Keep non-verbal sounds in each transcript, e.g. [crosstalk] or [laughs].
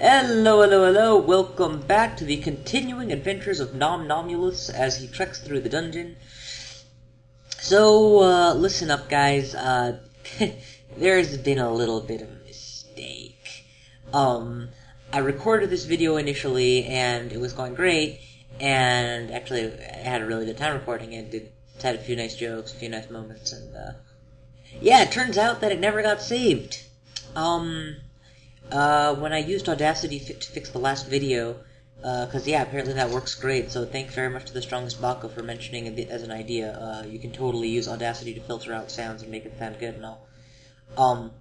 Hello, hello, hello, welcome back to the continuing adventures of NomNomulous as he treks through the dungeon. So, uh, listen up, guys, uh, [laughs] there's been a little bit of a mistake. Um, I recorded this video initially, and it was going great, and actually, I had a really good time recording it, it had a few nice jokes, a few nice moments, and, uh, yeah, it turns out that it never got saved. Um, uh, when I used Audacity fi- to fix the last video, because yeah, apparently that works great. So thanks very much to the strongest Baka for mentioning it as an idea. Uh, you can totally use Audacity to filter out sounds and make it sound good and all. Um,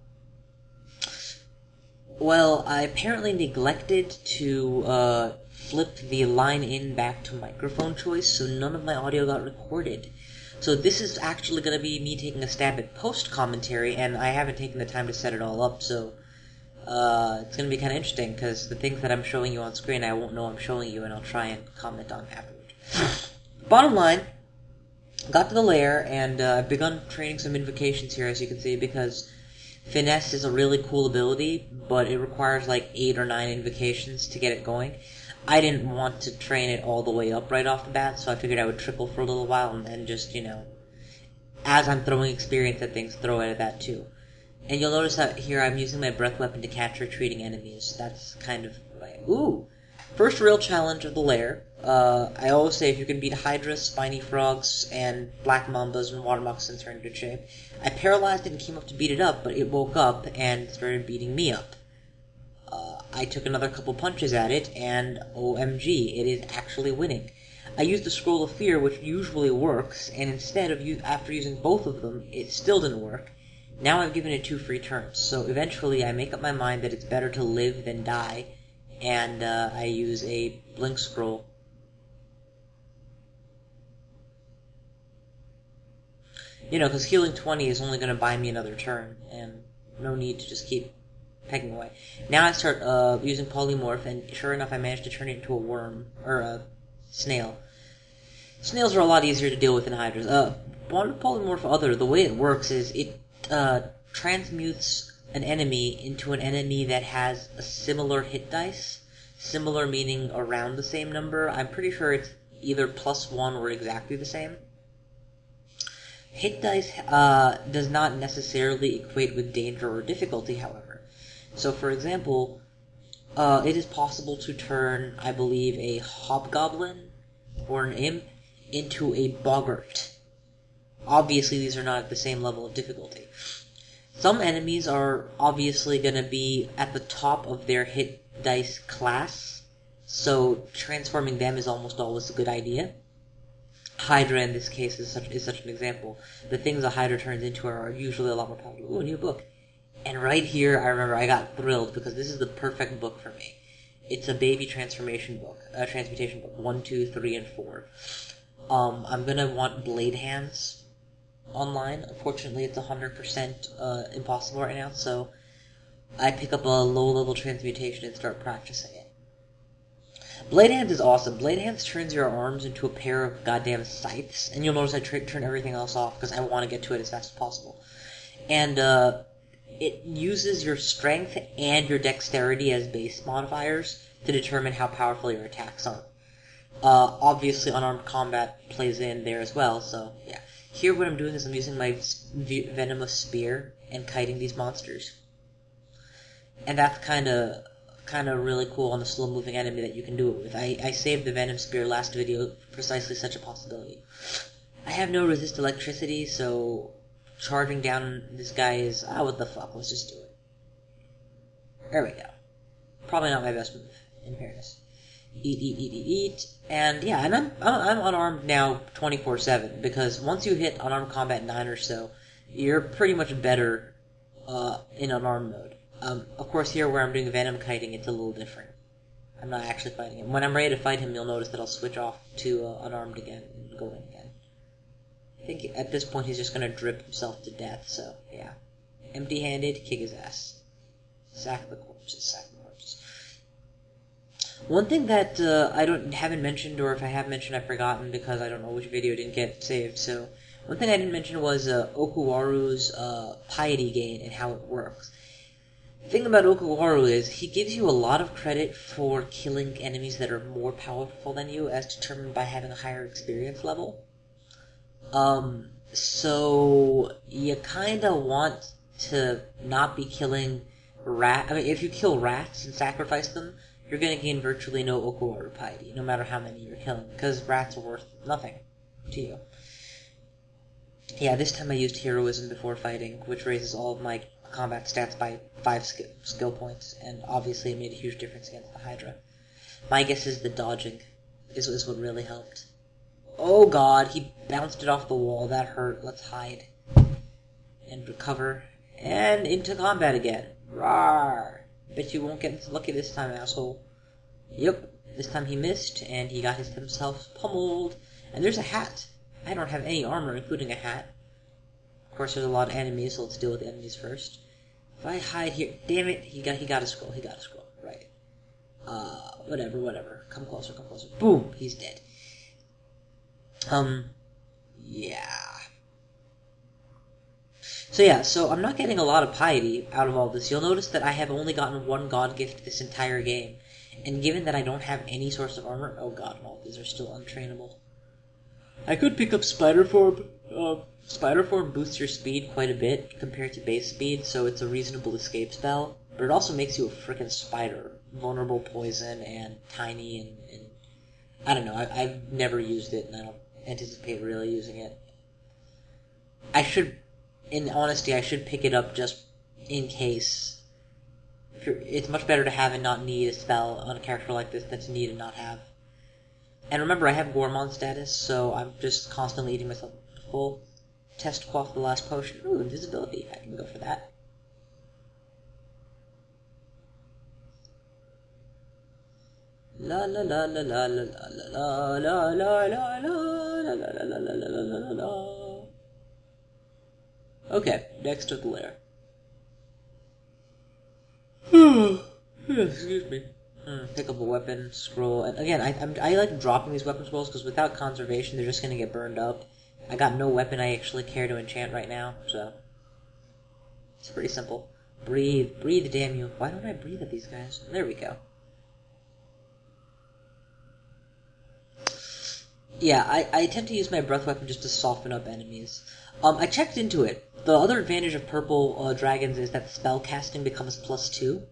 well, I apparently neglected to uh, flip the line in back to microphone choice, so none of my audio got recorded. So this is actually going to be me taking a stab at post commentary, and I haven't taken the time to set it all up, so uh, it's going to be kind of interesting because the things that I'm showing you on screen, I won't know I'm showing you, and I'll try and comment on afterward. [laughs] Bottom line, got to the lair, and uh, I've begun training some invocations here, as you can see, because finesse is a really cool ability, but it requires like eight or nine invocations to get it going. I didn't want to train it all the way up right off the bat, so I figured I would trickle for a little while and then just, you know, as I'm throwing experience at things, throw it at that too. And you'll notice that here I'm using my breath weapon to catch retreating enemies. That's kind of like, ooh. First real challenge of the lair. Uh, I always say if you can beat Hydra, Spiny Frogs, and Black Mambas and Water Moccasins are in good shape. I paralyzed it and came up to beat it up, but it woke up and started beating me up. Uh, I took another couple punches at it, and OMG, it is actually winning. I used the Scroll of Fear, which usually works, and instead of after using both of them, it still didn't work. Now I've given it two free turns, so eventually I make up my mind that it's better to live than die, and uh, I use a Blink Scroll. You know, because healing 20 is only going to buy me another turn, and no need to just keep pegging away. Now I start uh, using Polymorph, and sure enough, I manage to turn it into a worm, or a snail. Snails are a lot easier to deal with than hydras. Uh, polymorph other, the way it works is it uh, transmutes an enemy into an enemy that has a similar hit dice. Similar meaning around the same number. I'm pretty sure it's either plus one or exactly the same. Hit dice uh, does not necessarily equate with danger or difficulty, however. So, for example, uh, it is possible to turn, I believe, a hobgoblin or an imp into a boggart. Obviously, these are not at the same level of difficulty. Some enemies are obviously going to be at the top of their hit dice class, so transforming them is almost always a good idea. Hydra in this case is such is such an example. The things a Hydra turns into are usually a lot more powerful. Ooh, a new book. And right here, I remember I got thrilled because this is the perfect book for me. It's a baby transformation book, a transmutation book, one, two, three, and four. Um, I'm gonna want blade hands online. Unfortunately, it's hundred percent uh, impossible right now, so I pick up a low level transmutation and start practicing it. Blade Hands is awesome. Blade Hands turns your arms into a pair of goddamn scythes, and you'll notice I tra- turn everything else off because I want to get to it as fast as possible. And uh, it uses your strength and your dexterity as base modifiers to determine how powerful your attacks are. Uh, obviously, unarmed combat plays in there as well, so yeah. Here, what I'm doing is I'm using my venomous spear and kiting these monsters, and that's kind of kind of really cool on the slow moving enemy that you can do it with. I, I saved the venom spear last video, precisely such a possibility. I have no resist electricity, so charging down this guy is ah what the fuck? Let's just do it. There we go. Probably not my best move, in fairness. Eat, eat, eat, eat, eat, and yeah, and I'm I'm, unarmed now, twenty four seven because once you hit unarmed combat nine or so, you're pretty much better uh, in unarmed mode. Um, of course, here where I'm doing venom kiting, it's a little different. I'm not actually fighting him. When I'm ready to fight him, you'll notice that I'll switch off to uh, unarmed again and go in again. I think at this point he's just gonna drip himself to death. So yeah, empty-handed, kick his ass. Sack the corpses. Sack. One thing that uh, I don't haven't mentioned, or if I have mentioned, I've forgotten because I don't know which video didn't get saved. So one thing I didn't mention was uh, Okawaru's uh, piety gain and how it works. The thing about Okawaru is he gives you a lot of credit for killing enemies that are more powerful than you, as determined by having a higher experience level. Um, so you kind of want to not be killing rat. I mean, if you kill rats and sacrifice them, you're going to gain virtually no Okawaru piety, no matter how many you're killing, because rats are worth nothing to you. Yeah, this time I used heroism before fighting, which raises all of my combat stats by five skill, skill points, and obviously it made a huge difference against the Hydra. My guess is the dodging is, is what really helped. Oh god, he bounced it off the wall. That hurt. Let's hide. And recover. And into combat again. Rawr! Bet you won't get lucky this time, asshole. Yep, this time he missed, and he got himself pummeled. And there's a hat. I don't have any armor, including a hat. Of course, there's a lot of enemies, so let's deal with the enemies first. If I hide here, damn it, he got he got a scroll. He got a scroll. Right. Uh, whatever, whatever. Come closer, come closer. Boom, he's dead. Um, yeah. So yeah, so I'm not getting a lot of piety out of all this. You'll notice that I have only gotten one god gift this entire game. And given that I don't have any source of armor, oh god, all these are still untrainable. I could pick up Spider Form. Uh, Spider Form boosts your speed quite a bit compared to base speed, so it's a reasonable escape spell. But it also makes you a freaking spider, vulnerable poison and tiny and, and I don't know. I, I've never used it, and I don't anticipate really using it. I should, in honesty, I should pick it up just in case. It's much better to have and not need a spell on a character like this than to need and not have. And remember, I have Gourmand status, so I'm just constantly eating myself full. Test quaff the last potion. Ooh, invisibility. I can go for that. La la la la la la la la la la la la la la la la la la la Okay, next to the lair. [sighs] Excuse me. Mm, pick up a weapon scroll, and again, I I'm, I like dropping these weapon scrolls because without conservation, they're just gonna get burned up. I got no weapon I actually care to enchant right now, so it's pretty simple. Breathe, breathe, damn you! Why don't I breathe at these guys? There we go. Yeah, I, I tend to use my breath weapon just to soften up enemies. Um, I checked into it. The other advantage of purple uh, dragons is that spell casting becomes plus two,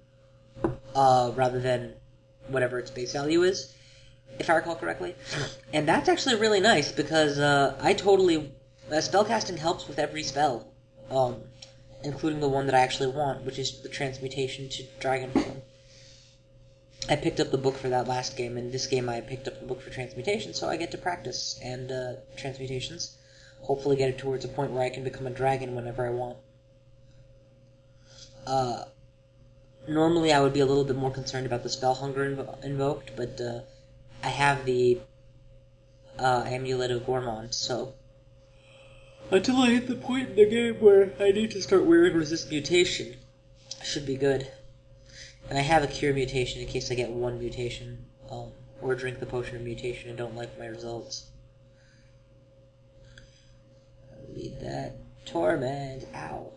uh, rather than whatever its base value is, if I recall correctly. And that's actually really nice because uh, I totally uh, spell casting helps with every spell, um, including the one that I actually want, which is the transmutation to dragon form. I picked up the book for that last game, and this game I picked up the book for transmutation, so I get to practice and uh, transmutations. Hopefully, get it towards a point where I can become a dragon whenever I want. Uh, normally, I would be a little bit more concerned about the spell hunger inv- invoked, but uh, I have the uh, amulet of Gourmand, so until I hit the point in the game where I need to start wearing resist mutation, I should be good. And I have a cure mutation in case I get one mutation, um, or drink the potion of mutation and don't like my results. Read that. Torment. Ow.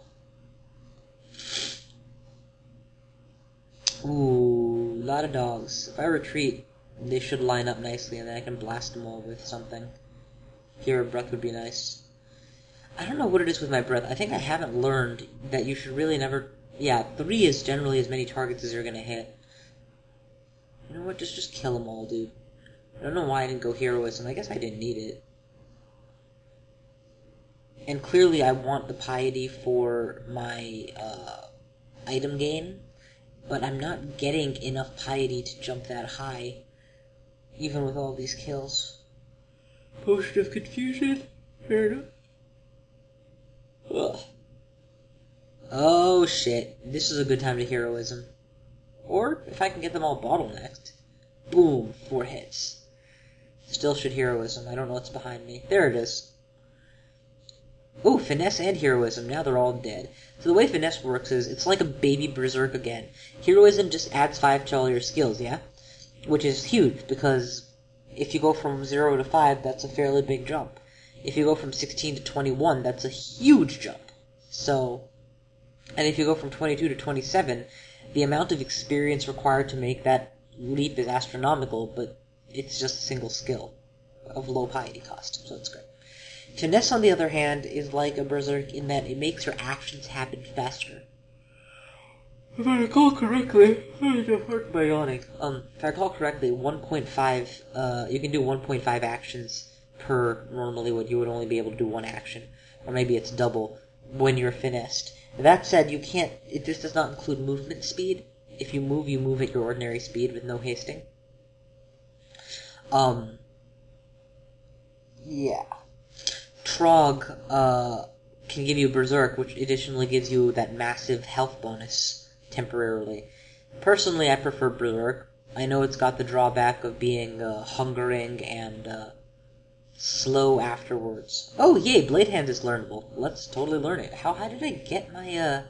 Ooh, a lot of dogs. If I retreat, they should line up nicely, and then I can blast them all with something. Here, breath would be nice. I don't know what it is with my breath. I think I haven't learned that you should really never yeah, three is generally as many targets as you're gonna hit. You know what? Just just kill them all, dude. I don't know why I didn't go heroism. I guess I didn't need it. And clearly, I want the piety for my uh, item gain, but I'm not getting enough piety to jump that high, even with all these kills. Potion of confusion. Fair enough. Ugh. Oh shit, this is a good time to heroism. Or, if I can get them all bottlenecked. Boom, four hits. Still should heroism, I don't know what's behind me. There it is. Oh, finesse and heroism, now they're all dead. So the way finesse works is, it's like a baby berserk again. Heroism just adds 5 to all your skills, yeah? Which is huge, because if you go from 0 to 5, that's a fairly big jump. If you go from 16 to 21, that's a huge jump. So, and if you go from 22 to 27, the amount of experience required to make that leap is astronomical, but it's just a single skill of low piety cost, so it's great. Finesse, on the other hand, is like a berserk in that it makes your actions happen faster. If I recall correctly, by yawning. Um, if I recall correctly, 1.5, uh, you can do 1.5 actions per normally what you would only be able to do one action. Or maybe it's double when you're finessed. That said, you can't, it, this does not include movement speed. If you move, you move at your ordinary speed with no hasting. Um, yeah. Trog, uh, can give you Berserk, which additionally gives you that massive health bonus temporarily. Personally, I prefer Berserk. I know it's got the drawback of being uh, hungering and uh, slow afterwards. Oh, yay! Blade Hand is learnable. Let's totally learn it. How high did I get my uh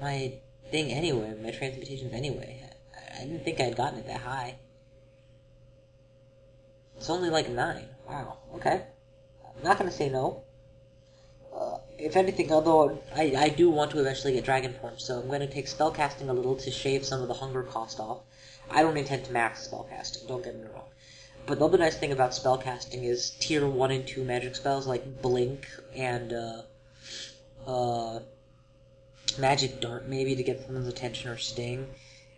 my thing anyway? My transmutations anyway. I, I didn't think I'd gotten it that high. It's only like nine. Wow. Okay. I'm not gonna say no. Uh, if anything, although I, I do want to eventually get Dragon Form, so I'm going to take spellcasting a little to shave some of the hunger cost off. I don't intend to max spellcasting, don't get me wrong. But the other nice thing about spellcasting is tier 1 and 2 magic spells like Blink and uh, uh, Magic Dart, maybe to get someone's attention or Sting,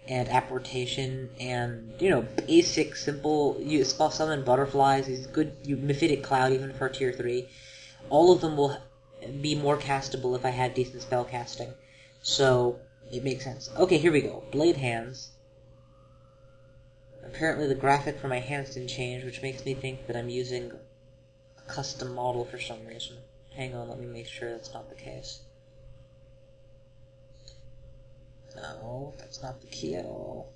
and Apportation, and, you know, basic, simple, you spell summon butterflies, these good, you Mephitic Cloud even for tier 3. All of them will be more castable if I had decent spell casting. So, it makes sense. Okay, here we go. Blade Hands. Apparently the graphic for my hands didn't change, which makes me think that I'm using a custom model for some reason. Hang on, let me make sure that's not the case. No, that's not the key at all.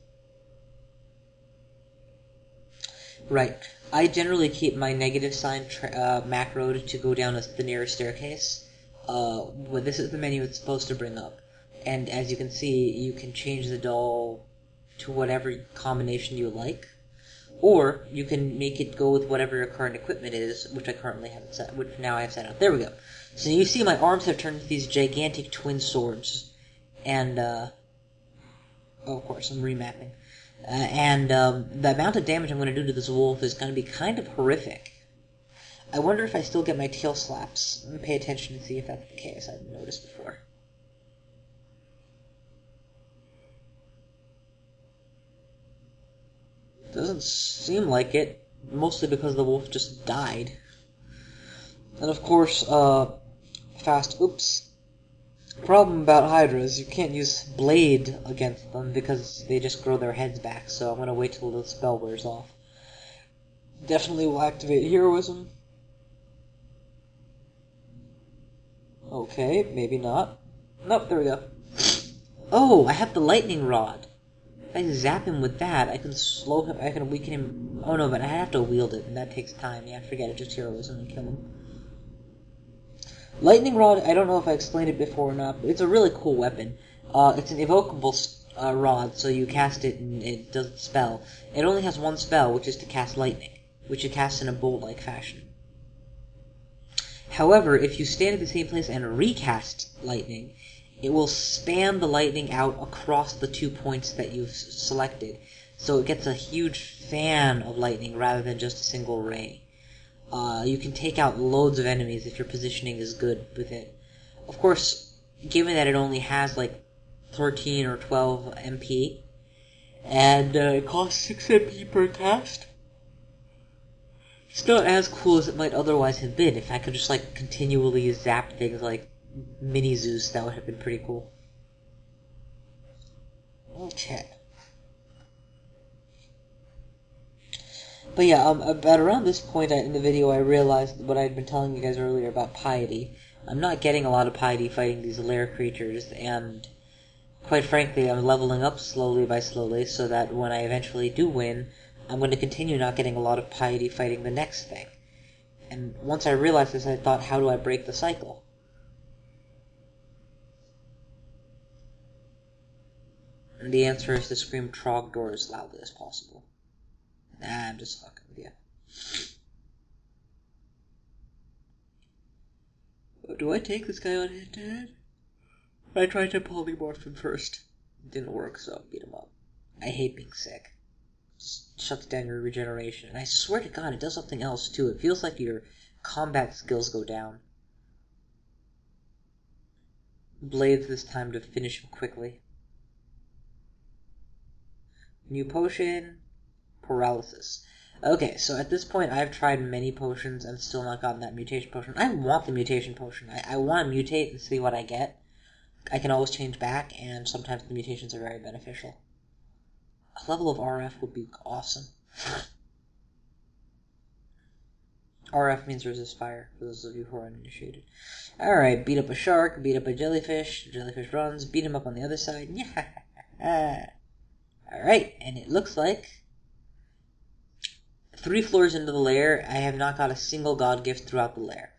Right. I generally keep my negative sign uh, macro to go down the nearest staircase. Uh, well, this is the menu it's supposed to bring up. And as you can see, you can change the doll to whatever combination you like. Or you can make it go with whatever your current equipment is, which I currently haven't set, which now I have set up. There we go. So you see my arms have turned into these gigantic twin swords. And, uh, of course, I'm remapping. Uh, and um, the amount of damage I'm going to do to this wolf is going to be kind of horrific. I wonder if I still get my tail slaps. Let me pay attention and see if that's the case. I didn't notice before. Doesn't seem like it, mostly because the wolf just died. And of course, uh, fast, oops. Problem about Hydra is you can't use Blade against them because they just grow their heads back, so I'm gonna wait till the spell wears off. Definitely will activate Heroism. Okay, maybe not. Nope, there we go. Oh, I have the Lightning Rod. If I zap him with that, I can slow him, I can weaken him. Oh no, but I have to wield it, and that takes time. Yeah, forget it, just heroism and kill him. Lightning Rod, I don't know if I explained it before or not, but it's a really cool weapon. Uh, it's an evocable uh, rod, so you cast it and it does the spell. It only has one spell, which is to cast lightning, which it casts in a bolt-like fashion. However, if you stand at the same place and recast lightning, it will span the lightning out across the two points that you've selected. So it gets a huge fan of lightning rather than just a single ray. Uh, you can take out loads of enemies if your positioning is good with it. Of course, given that it only has like 13 or 12 MP, and uh, it costs 6 MP per cast, it's not as cool as it might otherwise have been if I could just like continually zap things like Mini Zeus, that would have been pretty cool. Okay. But yeah, um, about around this point in the video, I realized what I had been telling you guys earlier about piety. I'm not getting a lot of piety fighting these lair creatures, and quite frankly, I'm leveling up slowly by slowly so that when I eventually do win, I'm going to continue not getting a lot of piety fighting the next thing. And once I realized this, I thought, how do I break the cycle? And the answer is to scream Trogdor as loudly as possible. Nah, I'm just fucking with you. Do I take this guy on hit to head? I tried to polymorph him first. Didn't work, so beat him up. I hate being sick. Just shuts down your regeneration. And I swear to God, it does something else too. It feels like your combat skills go down. Blades this time to finish him quickly. New potion, paralysis. Okay, so at this point, I've tried many potions and still not gotten that mutation potion. I want the mutation potion. I, I want to mutate and see what I get. I can always change back, and sometimes the mutations are very beneficial. A level of RF would be awesome. [laughs] RF means resist fire, for those of you who are uninitiated. Alright, beat up a shark, beat up a jellyfish, jellyfish runs, beat him up on the other side. [laughs] Yeah. Alright, and it looks like three floors into the lair, I have not got a single god gift throughout the lair.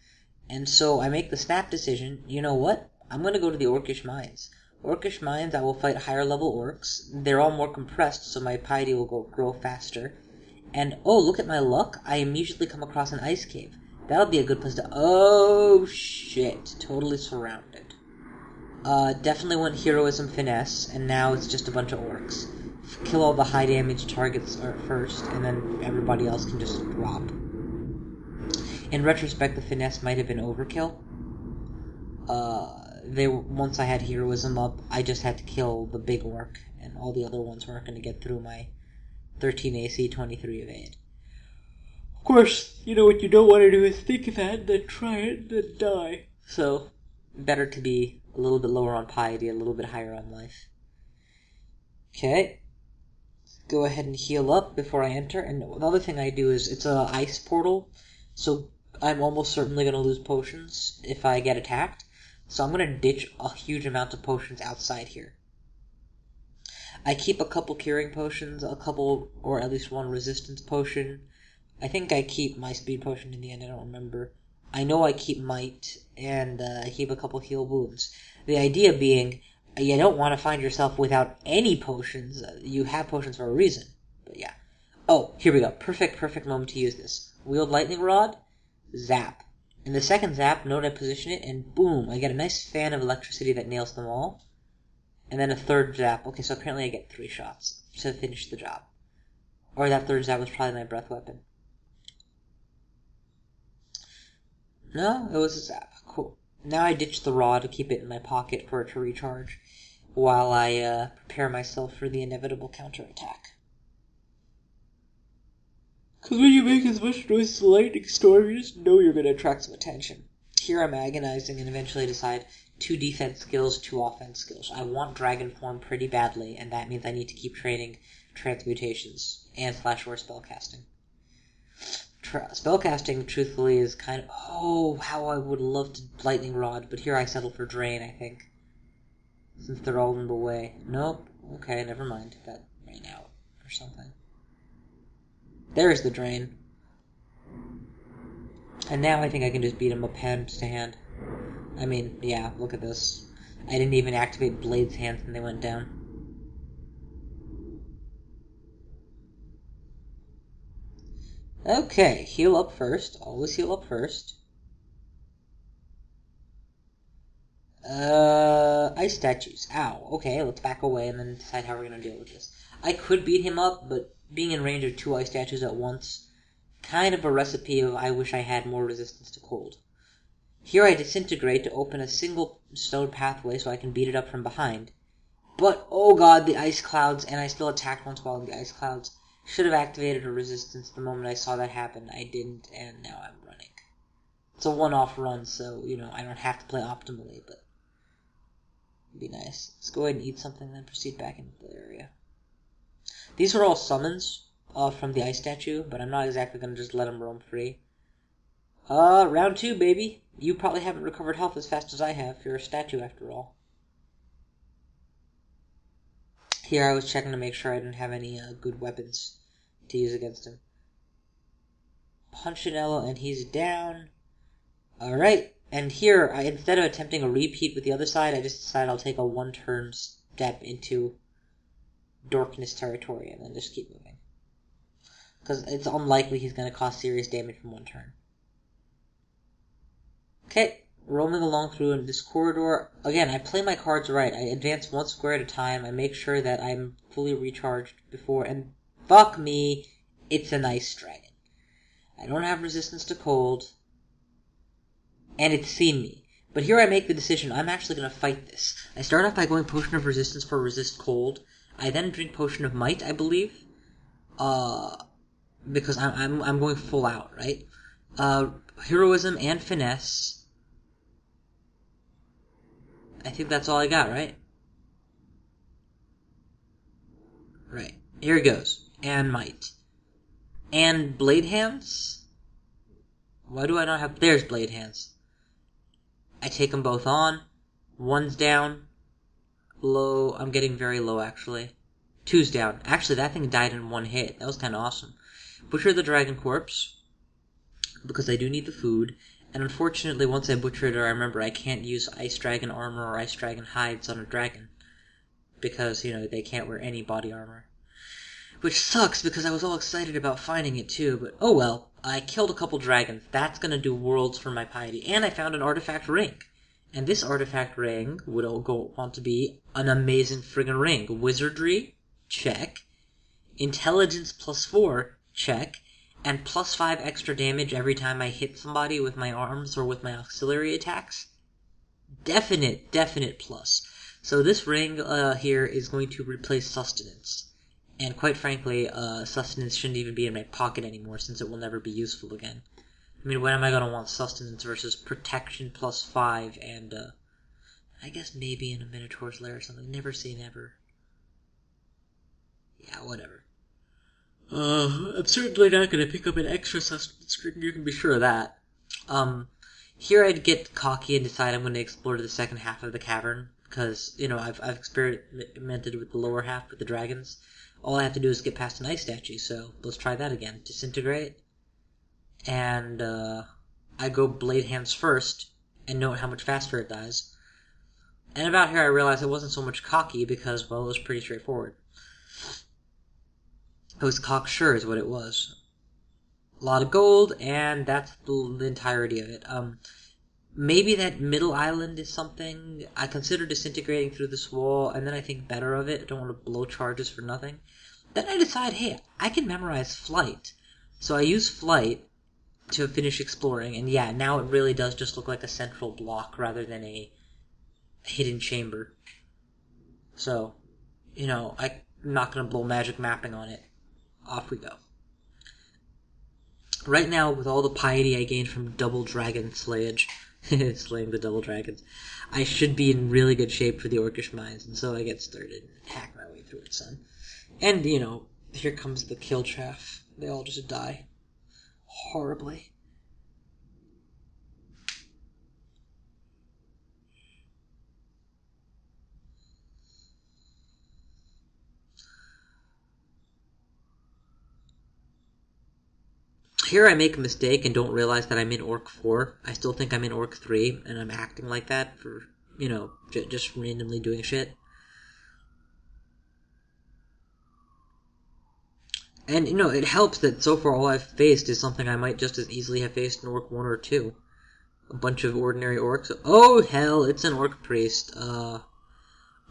And so I make the snap decision, you know what? I'm gonna go to the Orcish Mines. Orcish Mines, I will fight higher level orcs. They're all more compressed, so my piety will go grow faster. And oh, look at my luck! I immediately come across an ice cave. That'll be a good place to. Oh shit! Totally surrounded. Uh, definitely went heroism finesse, and now it's just a bunch of orcs. Kill all the high damage targets first, and then everybody else can just drop. In retrospect, the finesse might have been overkill. Uh, they once I had heroism up, I just had to kill the big orc, and all the other ones weren't going to get through my 13 AC, 23 evade. Of course, you know what you don't want to do is think of that, then try it, then die. So, better to be a little bit lower on piety, a little bit higher on life. Okay. Go ahead and heal up before I enter. And the other thing I do is it's a ice portal, so I'm almost certainly going to lose potions if I get attacked. So I'm going to ditch a huge amount of potions outside here. I keep a couple curing potions, a couple, or at least one resistance potion. I think I keep my speed potion in the end, I don't remember. I know I keep might, and uh, I keep a couple heal wounds. The idea being, you don't want to find yourself without any potions. You have potions for a reason. But yeah. Oh, here we go. Perfect, perfect moment to use this. Wield lightning rod, zap. In the second zap, note I position it, and boom, I get a nice fan of electricity that nails them all. And then a third zap. Okay, so apparently I get three shots to finish the job. Or that third zap was probably my breath weapon. No, it was a zap. Now I ditch the rod to keep it in my pocket for it to recharge, while I uh, prepare myself for the inevitable counterattack. Because when you make as much noise as a lightning storm, you just know you're going to attract some attention. Here I'm agonizing and eventually decide two defense skills, two offense skills. I want dragon form pretty badly, and that means I need to keep training transmutations and flash or spellcasting. Tra- spellcasting, truthfully, is kind of oh how I would love to lightning rod, but here I settle for drain. I think since they're all in the way. Nope. Okay, never mind. That ran out or something. There's the drain. And now I think I can just beat him up hand to hand. I mean, yeah, look at this. I didn't even activate Blade's hands and they went down. Okay, heal up first. Always heal up first. Uh, ice statues. Ow. Okay, let's back away and then decide how we're gonna deal with this. I could beat him up, but being in range of two ice statues at once, kind of a recipe of I wish I had more resistance to cold. Here I disintegrate to open a single stone pathway so I can beat it up from behind. But, oh god, the ice clouds, and I still attacked once while in the ice clouds. Should have activated a resistance the moment I saw that happen. I didn't, and now I'm running. It's a one-off run, so, you know, I don't have to play optimally, but it'd be nice. Let's go ahead and eat something, then proceed back into the area. These are all summons uh, from the ice statue, but I'm not exactly going to just let them roam free. Uh, round two, baby. You probably haven't recovered health as fast as I have. You're a statue, after all. Here I was checking to make sure I didn't have any uh, good weapons to use against him. Punchinello, and he's down. Alright, and here, I, instead of attempting a repeat with the other side, I just decide I'll take a one-turn step into Dorkness territory and then just keep moving. Because it's unlikely he's going to cause serious damage from one turn. Okay, roaming along through this corridor. Again, I play my cards right. I advance one square at a time. I make sure that I'm fully recharged before, and fuck me, it's an ice dragon. I don't have resistance to cold, and it's seen me. But here I make the decision, I'm actually going to fight this. I start off by going Potion of Resistance for Resist Cold. I then drink Potion of Might, I believe. Uh, because I'm, I'm, I'm going full out, right? Uh, heroism and Finesse. I think that's all I got, right? Right. Here it goes. And Might. And Blade Hands? Why do I not have... There's Blade Hands. I take them both on. One's down. Low. I'm getting very low, actually. Two's down. Actually, that thing died in one hit. That was kind of awesome. Butcher the Dragon Corpse. Because I do need the food. And unfortunately, once I butcher it, I remember I can't use Ice Dragon armor or Ice Dragon hides on a dragon. Because, you know, they can't wear any body armor. Which sucks because I was all excited about finding it too, but oh well. I killed a couple dragons. That's gonna do worlds for my piety. And I found an artifact ring. And this artifact ring would all go want to be an amazing friggin' ring. Wizardry, check. Intelligence plus four, check. And plus five extra damage every time I hit somebody with my arms or with my auxiliary attacks. Definite, definite plus. So this ring uh, here is going to replace sustenance. And quite frankly, uh, sustenance shouldn't even be in my pocket anymore since it will never be useful again. I mean, when am I going to want sustenance versus protection plus five and, uh, I guess maybe in a Minotaur's Lair or something. Never say never. Yeah, whatever. Uh, I'm certainly not going to pick up an extra ring, you can be sure of that. Um, here I'd get cocky and decide I'm going to explore the second half of the cavern, because, you know, I've, I've experimented with the lower half with the dragons, all I have to do is get past an ice statue, so let's try that again. Disintegrate. And uh, I go blade hands first and note how much faster it dies. And about here I realized it wasn't so much cocky because, well, it was pretty straightforward. It was cocksure is what it was. A lot of gold, and that's the, the entirety of it. Um, maybe that middle island is something I consider disintegrating through this wall, and then I think better of it. I don't want to blow charges for nothing. Then I decide, hey, I can memorize flight. So I use flight to finish exploring, and yeah, now it really does just look like a central block rather than a hidden chamber. So, you know, I'm not going to blow magic mapping on it. Off we go. Right now, with all the piety I gained from double dragon slayage, [laughs] slaying the double dragons, I should be in really good shape for the Orcish Mines, and so I get started. And hack my way through it, son. And, you know, here comes the kill chaff. They all just die. Horribly. Here I make a mistake and don't realize that I'm in Orc 4. I still think I'm in Orc 3, and I'm acting like that for, you know, j- just randomly doing shit. And, you know, it helps that so far all I've faced is something I might just as easily have faced in Orc 1 or 2. A bunch of ordinary orcs. Oh, hell, it's an orc priest. Uh,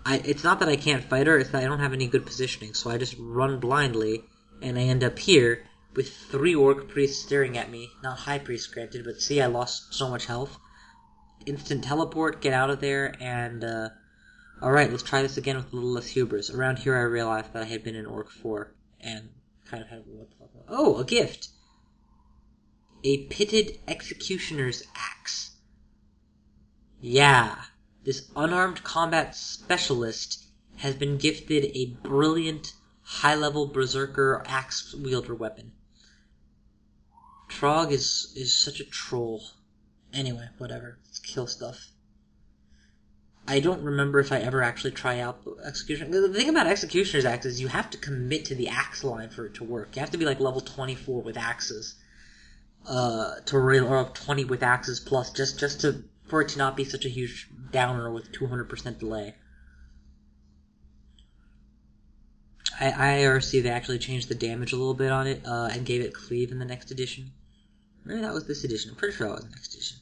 I, it's not that I can't fight her, it's that I don't have any good positioning, so I just run blindly, and I end up here with three orc priests staring at me. Not high priest, granted, but see, I lost so much health. Instant teleport, get out of there, and, uh, alright, let's try this again with a little less hubris. Around here I realized that I had been in Orc 4, and kind of had what. Oh, a gift. A pitted executioner's axe. Yeah, this unarmed combat specialist has been gifted a brilliant high-level berserker axe wielder weapon. Trog is is such a troll. Anyway, whatever. Let's kill stuff. I don't remember if I ever actually try out execution. The thing about executioner's axe is you have to commit to the axe line for it to work. You have to be like level twenty four with axes, uh, to real or twenty with axes plus just just to for it to not be such a huge downer with two hundred percent delay. I IRC they actually changed the damage a little bit on it uh, and gave it cleave in the next edition. Maybe that was this edition. I'm pretty sure that was the next edition.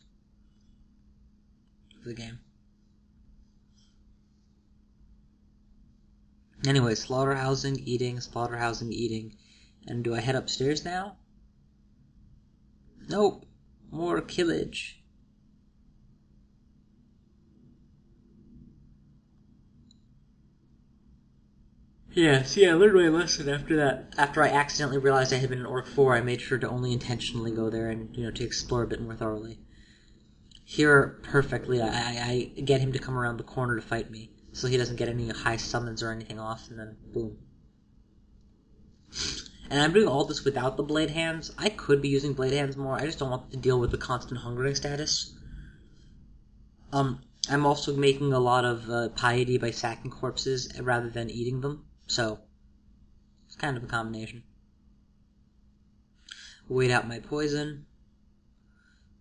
Of the game. Anyway, slaughterhousing, eating, slaughterhousing, eating. And do I head upstairs now? Nope. More killage. Yeah, see, I learned my lesson after that. After I accidentally realized I had been in Orc 4, I made sure to only intentionally go there and, you know, to explore a bit more thoroughly. Here, perfectly, I, I get him to come around the corner to fight me, so he doesn't get any high summons or anything off, and then boom. And I'm doing all this without the blade hands. I could be using blade hands more, I just don't want to deal with the constant hungering status. Um, I'm also making a lot of uh, piety by sacking corpses rather than eating them. So, it's kind of a combination. Wait out my poison.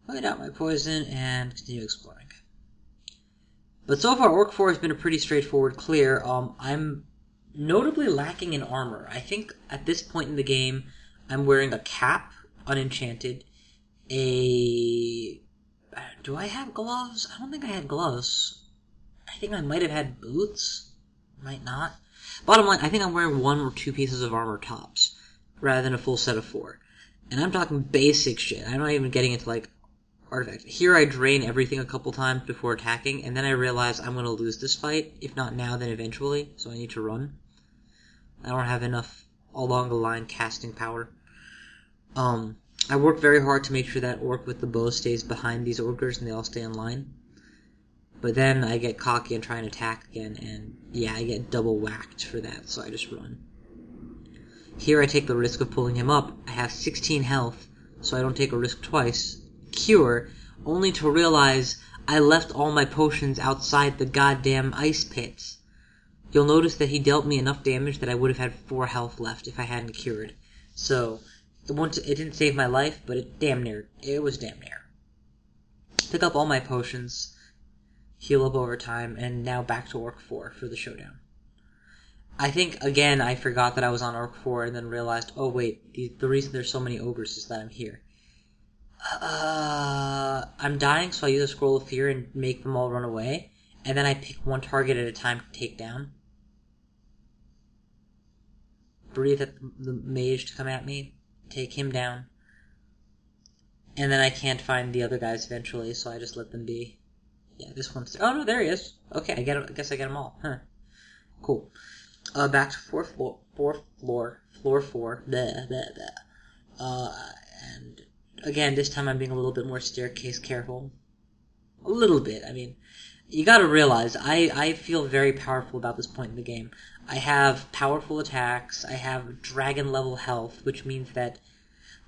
Wait out my poison and continue exploring. But so far, Orc 4 has been a pretty straightforward clear. Um, I'm notably lacking in armor. I think at this point in the game, I'm wearing a cap, unenchanted, a. Do I have gloves? I don't think I had gloves. I think I might have had boots. Might not. Bottom line, I think I'm wearing one or two pieces of armor tops rather than a full set of four. And I'm talking basic shit. I'm not even getting into like artifacts. Here I drain everything a couple times before attacking, and then I realize I'm gonna lose this fight. If not now, then eventually. So I need to run. I don't have enough along the line casting power. Um, I work very hard to make sure that orc with the bow stays behind these ogres and they all stay in line. But then I get cocky and try and attack again, and yeah, I get double whacked for that, so I just run. Here I take the risk of pulling him up. I have 16 health, so I don't take a risk twice. Cure, only to realize I left all my potions outside the goddamn ice pits. You'll notice that he dealt me enough damage that I would have had 4 health left if I hadn't cured. So, it, it didn't save my life, but it damn near, it was damn near. Pick up all my potions heal up over time, and now back to Orc 4 for the showdown. I think, again, I forgot that I was on Orc 4 and then realized, oh wait, the, the reason there's so many ogres is that I'm here. Uh, I'm dying, so I use a Scroll of Fear and make them all run away, and then I pick one target at a time to take down. Breathe at the mage to come at me, take him down, and then I can't find the other guys eventually, so I just let them be. Yeah, this one's. Oh no, there he is. Okay, I get. I guess I get them all. Huh. Cool. Uh, back to fourth floor. Fourth floor. Floor four. Blah, blah, blah. Uh, and again, this time I'm being a little bit more staircase careful. A little bit. I mean, you got to realize I I feel very powerful about this point in the game. I have powerful attacks. I have dragon level health, which means that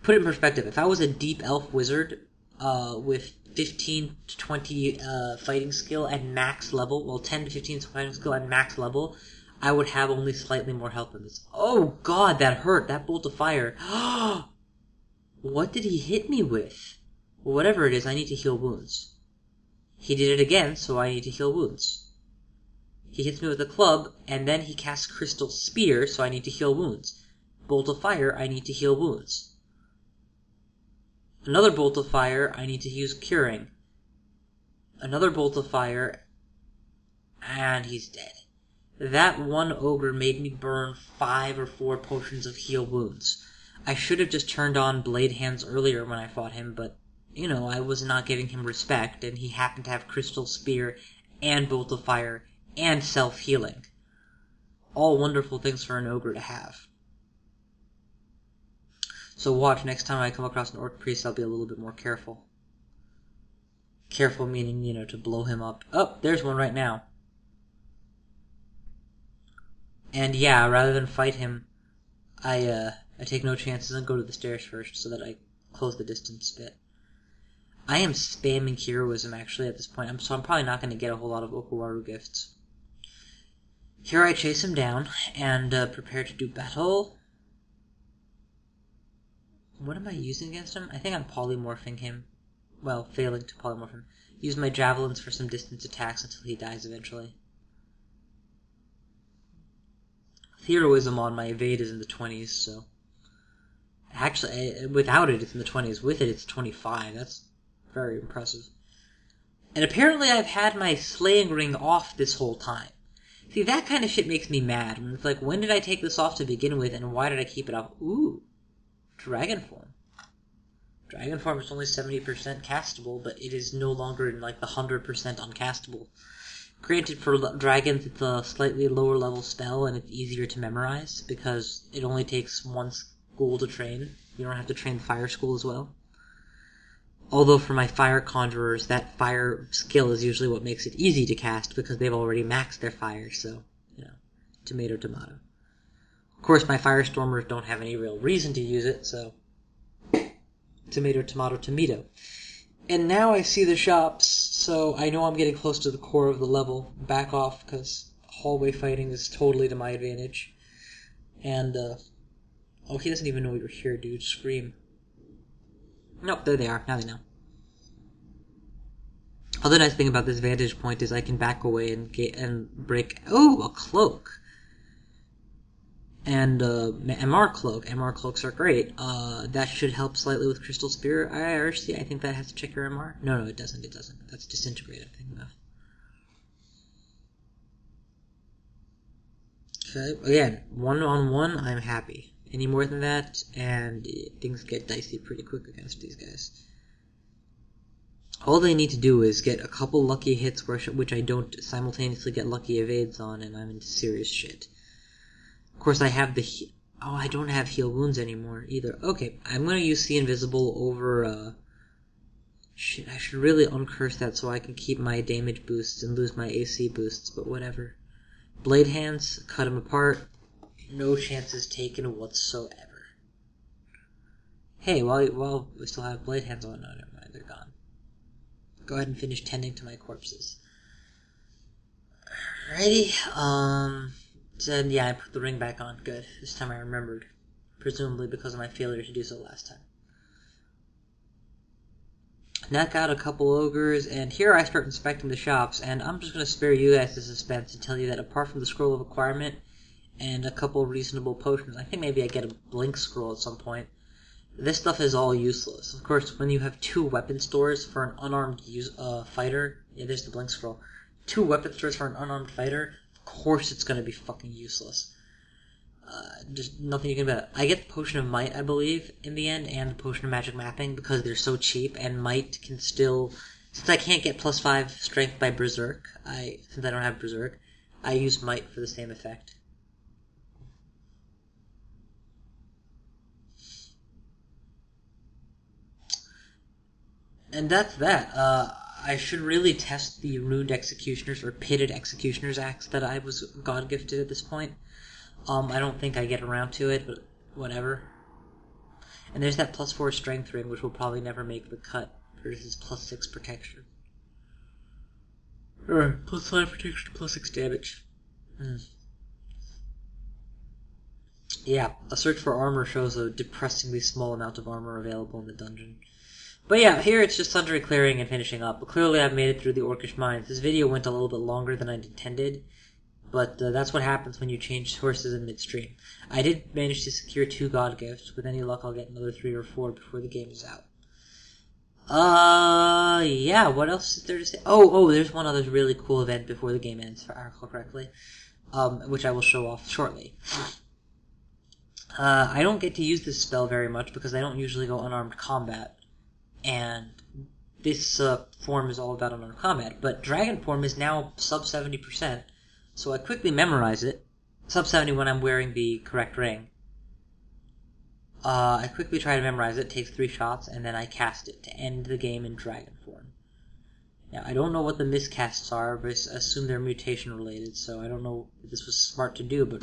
put it in perspective. If I was a deep elf wizard uh, with 15 to 20 uh, fighting skill at max level, well, 10 to 15 fighting skill at max level, I would have only slightly more health than this. Oh god, that hurt. That bolt of fire. [gasps] what did he hit me with? Whatever it is, I need to heal wounds. He did it again, so I need to heal wounds. He hits me with a club, and then he casts Crystal Spear, so I need to heal wounds. Bolt of Fire, I need to heal wounds. Another bolt of fire, I need to use curing. Another bolt of fire, and he's dead. That one ogre made me burn five or four potions of heal wounds. I should have just turned on blade hands earlier when I fought him, but, you know, I was not giving him respect, and he happened to have crystal spear and bolt of fire and self healing. All wonderful things for an ogre to have. So watch, next time I come across an Orc Priest, I'll be a little bit more careful. Careful meaning, you know, to blow him up. Oh, there's one right now. And yeah, rather than fight him, I, uh, I take no chances and go to the stairs first so that I close the distance bit. I am spamming heroism actually at this point, I'm, so I'm probably not going to get a whole lot of Okawaru gifts. Here I chase him down and uh, prepare to do battle. What am I using against him? I think I'm polymorphing him. Well, failing to polymorph him. Use my javelins for some distance attacks until he dies eventually. Heroism on my evade is in the 20s, so. Actually, eh, eh, without it, it's in the 20s. With it, it's 25. That's very impressive. And apparently I've had my slaying ring off this whole time. See, that kind of shit makes me mad. When it's like, when did I take this off to begin with, and why did I keep it off? Ooh, dragon form. Dragon form is only 70% castable, but it is no longer in like the 100% uncastable. Granted, for dragons, it's a slightly lower level spell, and it's easier to memorize because it only takes one school to train. You don't have to train the fire school as well. Although for my fire conjurers, that fire skill is usually what makes it easy to cast because they've already maxed their fire, so, you know, tomato, tomato. Of course, my firestormers don't have any real reason to use it, so tomato, tomato, tomato. And now I see the shops, so I know I'm getting close to the core of the level. Back off, because hallway fighting is totally to my advantage. And, uh, oh, he doesn't even know you're here, dude. Scream. Nope, there they are. Now they know. Other nice thing about this vantage point is I can back away and get and break. Oh, a cloak. And uh, MR cloak. MR cloaks are great. Uh, that should help slightly with Crystal Spear. I see. I think that has to check your MR. No, no, it doesn't. It doesn't. That's disintegrate. I'm thinking. Okay. Again, one on one, I'm happy. Any more than that, and things get dicey pretty quick against these guys. All they need to do is get a couple lucky hits, which I don't simultaneously get lucky evades on, and I'm into serious shit. Of course, I have the. He- oh, I don't have heal wounds anymore either. Okay, I'm gonna use the Invisible over. Uh, shit, I should really uncurse that so I can keep my damage boosts and lose my AC boosts, but whatever. Blade hands, cut him apart no chances taken whatsoever. Hey, while while we still have blade hands on, no, never mind, they're gone. Go ahead and finish tending to my corpses. Alrighty, um, then yeah, I put the ring back on. Good. This time I remembered, presumably because of my failure to do so last time. Knock out a couple ogres, and here I start inspecting the shops, and I'm just going to spare you guys the suspense and tell you that apart from the scroll of acquirement, and a couple reasonable potions. I think maybe I get a blink scroll at some point. This stuff is all useless. Of course, when you have two weapon stores for an unarmed use, uh, fighter, yeah, there's the blink scroll. Two weapon stores for an unarmed fighter. Of course, it's gonna be fucking useless. Uh, just nothing you can bet. I get the potion of might, I believe, in the end, and the potion of magic mapping because they're so cheap, and might can still. Since I can't get plus five strength by berserk, I since I don't have berserk, I use might for the same effect. and that's that. Uh, I should really test the runed executioners or pitted executioners axe that I was god gifted at this point. Um, I don't think I get around to it, but whatever. And there's that plus four strength ring, which will probably never make the cut versus plus six protection. Plus five protection, plus six damage. Mm. Yeah, a search for armor shows a depressingly small amount of armor available in the dungeon. But yeah, here it's just sundry clearing and finishing up. But clearly I've made it through the Orcish Mines. This video went a little bit longer than I'd intended, but uh, that's what happens when you change sources in midstream. I did manage to secure two God Gifts. With any luck, I'll get another three or four before the game is out. Uh, yeah, what else is there to say? Oh, oh, there's one other really cool event before the game ends, if I recall correctly, um, which I will show off shortly. Uh, I don't get to use this spell very much because I don't usually go unarmed combat and this uh, form is all about unarmed combat. But dragon form is now sub seventy percent, so I quickly memorize it. Sub seventy when I'm wearing the correct ring. Uh, I quickly try to memorize it. Takes three shots, and then I cast it to end the game in dragon form. Now I don't know what the miscasts are, but I assume they're mutation related. So I don't know if this was smart to do, but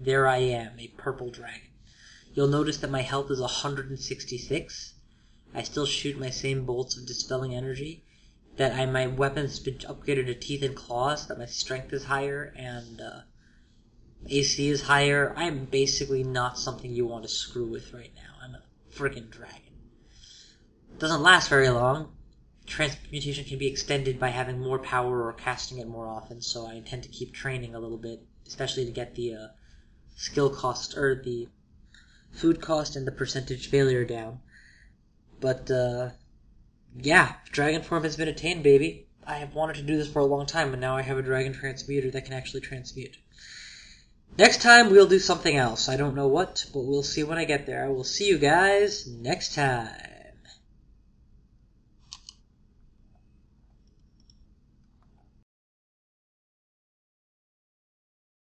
there I am, a purple dragon. You'll notice that my health is 166 I still shoot my same bolts of dispelling energy. That I my weapons been upgraded to teeth and claws. That my strength is higher and uh, AC is higher. I am basically not something you want to screw with right now. I'm a freaking dragon. Doesn't last very long. Transmutation can be extended by having more power or casting it more often. So I intend to keep training a little bit, especially to get the uh, skill cost or the food cost and the percentage failure down. But uh, yeah, dragon form has been attained, baby. I have wanted to do this for a long time, and now I have a dragon transmuter that can actually transmute. Next time we'll do something else. I don't know what, but we'll see when I get there. I will see you guys next time.